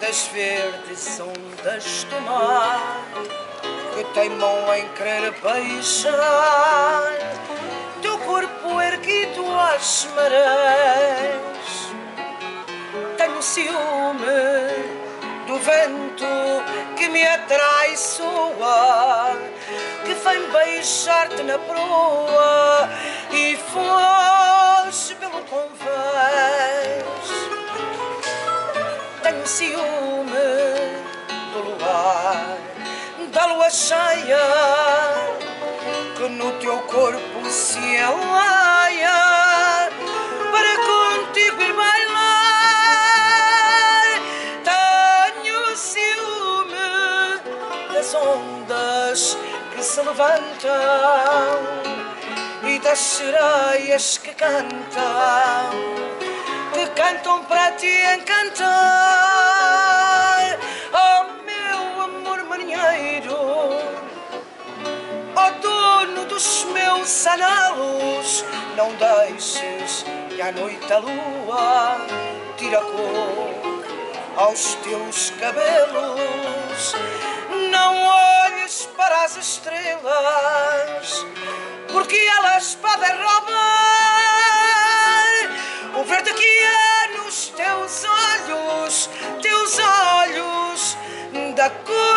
das verdes ondas do mar que teimam em querer beijar teu corpo erguido às marés. Tenho ciúme do vento que me atraiçoa, que vem beijar-te na proa e foge pelo convés. Ciúme do luar, da lua cheia, que no teu corpo se alaia para contigo ir bailar. Tenho ciúme das ondas que se levantam e das sereias que cantam, que cantam para te encantar. Meus analos, não deixes que à noite a lua tire a cor aos teus cabelos. Não olhes para as estrelas, porque elas podem roubar o verde que há nos teus olhos, teus olhos da cor